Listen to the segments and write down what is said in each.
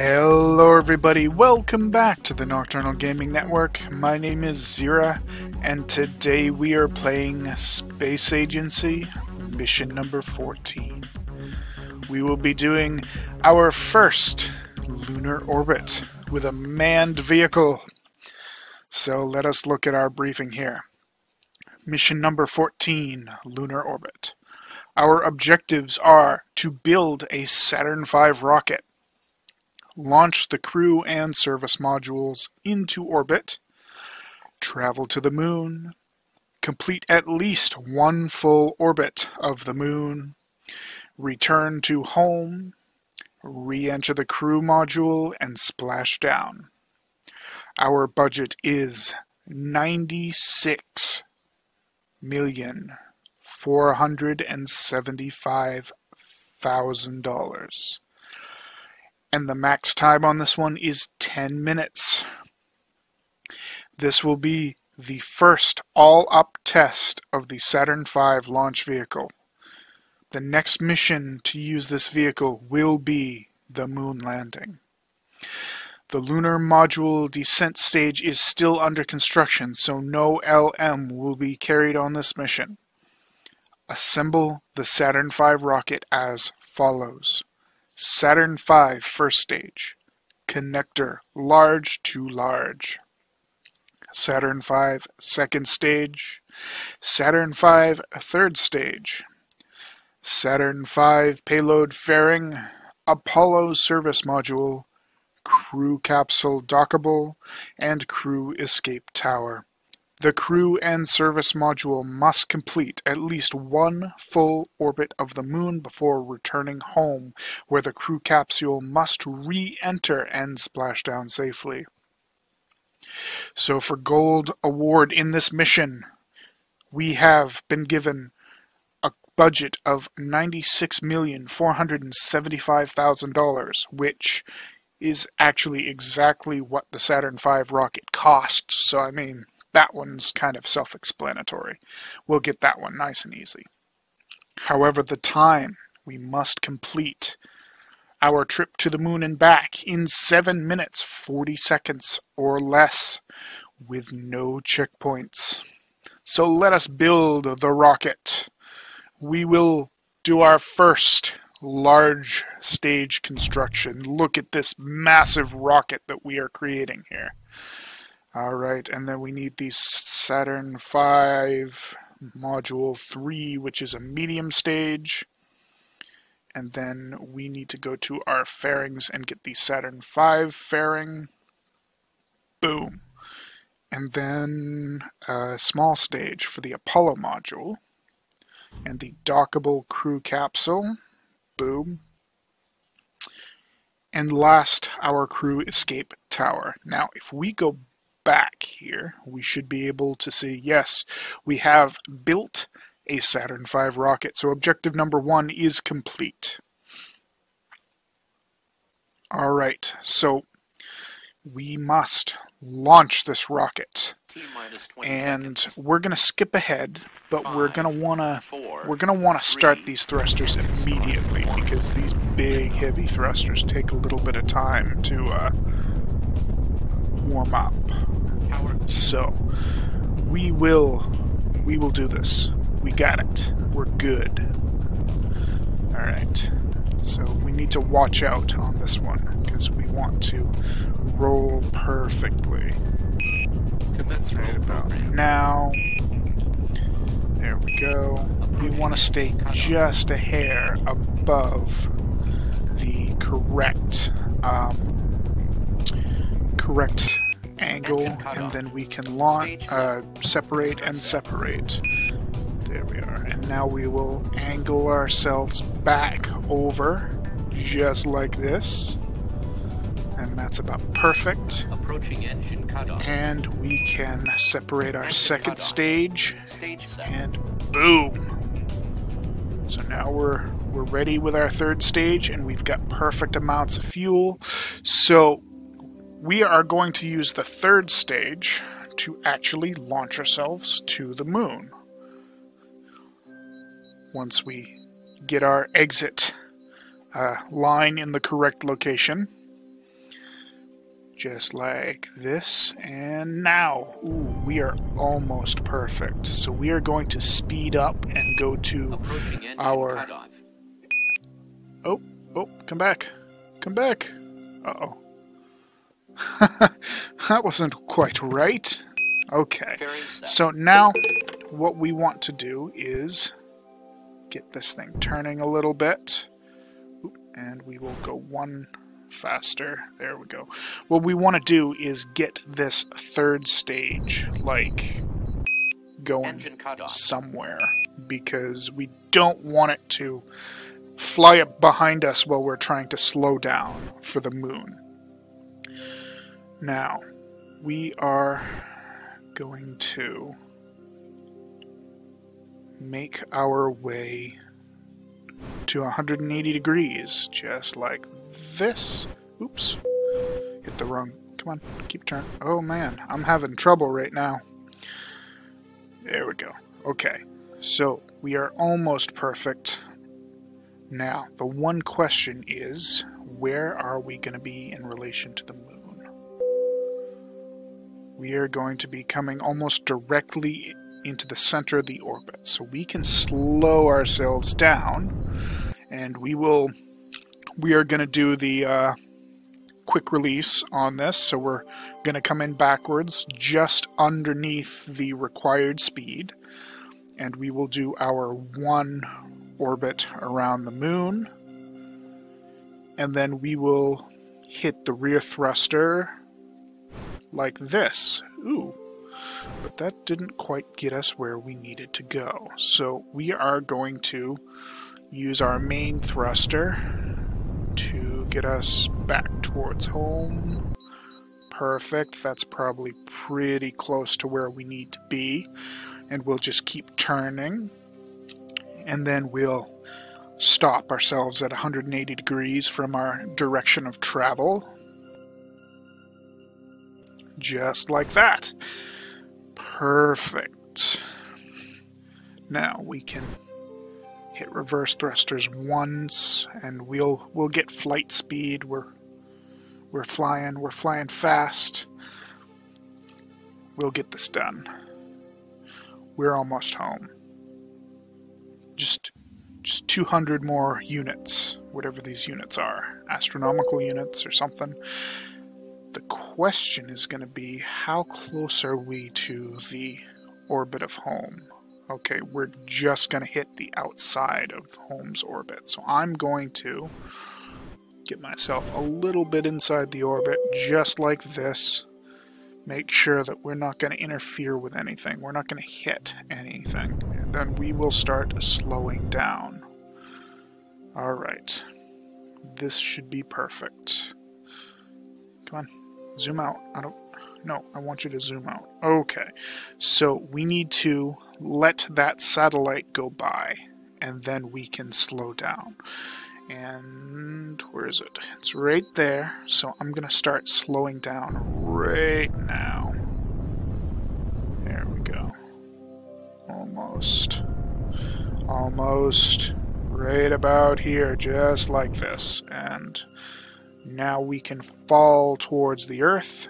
Hello everybody, welcome back to the Nocturnal Gaming Network. My name is Xeriua, and today we are playing Space Agency, mission number 14. We will be doing our first lunar orbit with a manned vehicle. So let us look at our briefing here. Mission number 14, lunar orbit. Our objectives are to build a Saturn V rocket launch the crew and service modules into orbit, travel to the moon, complete at least one full orbit of the moon, return to home, re-enter the crew module, and splash down. Our budget is ninety-six million four hundred and seventy-five thousand dollars and the max time on this one is 10 minutes. This will be the first all-up test of the Saturn V launch vehicle. The next mission to use this vehicle will be the moon landing. The lunar module descent stage is still under construction, so no LM will be carried on this mission. Assemble the Saturn V rocket as follows. Saturn V first stage. Connector large to large. Saturn V second stage. Saturn V third stage. Saturn V payload fairing. Apollo service module. Crew capsule dockable. And crew escape tower. The crew and service module must complete at least one full orbit of the Moon before returning home, where the crew capsule must re-enter and splash down safely. So for Gold Award in this mission, we have been given a budget of $96,475,000, which is actually exactly what the Saturn V rocket cost. So I mean, that one's kind of self-explanatory. We'll get that one nice and easy. However, the time we must complete our trip to the moon and back in 7 minutes 40 seconds or less with no checkpoints. So let us build the rocket. We will do our first large stage construction. Look at this massive rocket that we are creating here. Alright, and then we need the Saturn V Module 3, which is a medium stage. And then we need to go to our fairings and get the Saturn V fairing. Boom. And then a small stage for the Apollo module. And the dockable crew capsule. Boom. And last, our crew escape tower. Now, if we go back here, we should be able to see, yes, we have built a Saturn V rocket. So objective number one is complete. All right, so we must launch this rocket. And we're going to skip ahead, but we we're going to want to we're going to want to start these thrusters immediately because these big heavy thrusters take a little bit of time to uh, warm up. So, we will, we will do this. We got it. We're good. Alright. So we need to watch out on this one, because we want to roll perfectly. Right about now. There we go. We want to stay just a hair above the correct, um, correct angle, and then we can launch, uh, separate and separate. There we are. And now we will angle ourselves back over, just like this. And that's about perfect. Approaching engine cutoff. And we can separate our second stage. And boom! So now we're we're ready with our third stage and we've got perfect amounts of fuel. So we are going to use the third stage to actually launch ourselves to the moon. Once we get our exit uh, line in the correct location. Just like this, and now, ooh, we are almost perfect. So we are going to speed up and go to our- cutoff. Oh, oh, come back. Come back. Uh-oh. that wasn't quite right. Okay. So now what we want to do is get this thing turning a little bit. And we will go one faster. There we go. What we want to do is get this third stage, like, going somewhere because we don't want it to fly up behind us while we're trying to slow down for the moon. Now, we are going to make our way to 180 degrees, just like this. Oops. Hit the wrong. Come on, keep turning. Oh man, I'm having trouble right now. There we go. Okay, so we are almost perfect. Now, the one question is where are we going to be in relation to the moon? We are going to be coming almost directly into the center of the orbit, so we can slow ourselves down and we will. We are going to do the uh, quick release on this, so we're going to come in backwards just underneath the required speed and we will do our one orbit around the moon and then we will hit the rear thruster like this. Ooh. But that didn't quite get us where we needed to go. So we are going to use our main thruster to get us back towards home. Perfect. That's probably pretty close to where we need to be. And we'll just keep turning. And then we'll stop ourselves at 180 degrees from our direction of travel. Just like that. Perfect. Now we can hit reverse thrusters once and we'll we'll get flight speed. We're we're flying, we're flying fast. We'll get this done. We're almost home. Just just 200 more units, whatever these units are, astronomical units or something. The question is going to be how close are we to the orbit of home? Okay, we're just going to hit the outside of home's orbit. So I'm going to get myself a little bit inside the orbit, just like this. Make sure that we're not going to interfere with anything. We're not going to hit anything. And then we will start slowing down. Alright. This should be perfect. Come on. Zoom out. I don't. No, I want you to zoom out. Okay. So we need to let that satellite go by, and then we can slow down. And where is it? It's right there. So I'm going to start slowing down right now. There we go. Almost. Almost. Right about here, just like this. And now we can fall towards the Earth.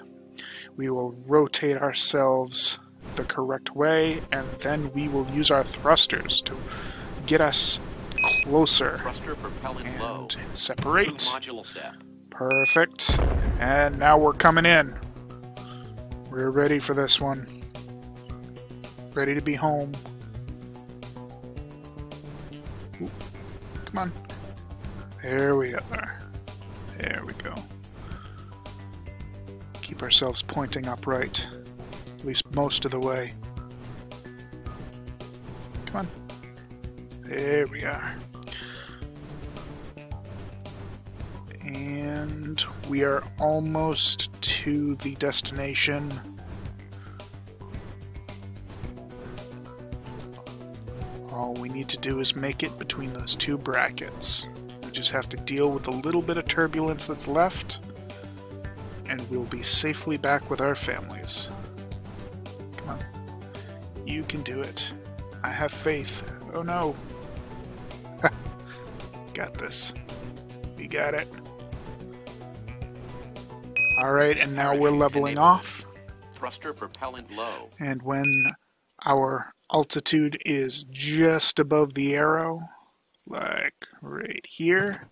We will rotate ourselves the correct way, and then we will use our thrusters to get us closer Thruster propelling low. and Crew separate. Perfect. And now we're coming in. We're ready for this one. Ready to be home. Ooh, Come on. There we are. There we go. Keep ourselves pointing upright. At least most of the way. Come on. There we are. And we are almost to the destination. All we need to do is make it between those two brackets. We just have to deal with a little bit of turbulence that's left, and we'll be safely back with our families. Come on. You can do it. I have faith. Oh no. got this. We got it. Alright, and now we're leveling enabled. off. Thruster propellant low. And when our altitude is just above the arrow, like right here,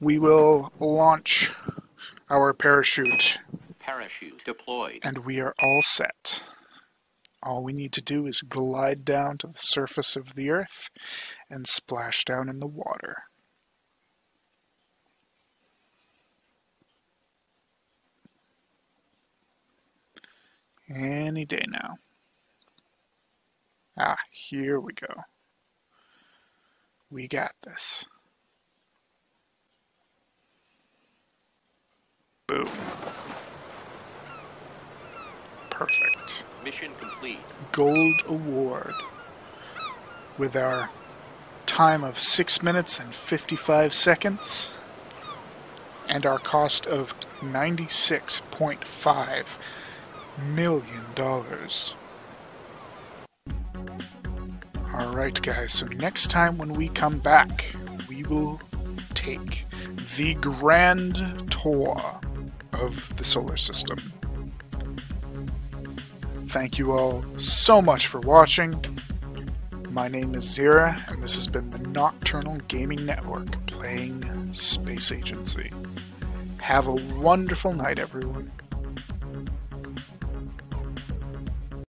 we will launch our parachute Parachute deployed. and we are all set. All we need to do is glide down to the surface of the earth and splash down in the water. Any day now. Ah, here we go. We got this. Boom. Perfect. Mission complete. Gold Award with our time of 6 minutes and 55 seconds and our cost of 96.5 million Alright guys, so next time when we come back, we will take the grand tour of the solar system. Thank you all so much for watching. My name is Xeriua, and this has been the Nocturnal Gaming Network playing Space Agency. Have a wonderful night, everyone.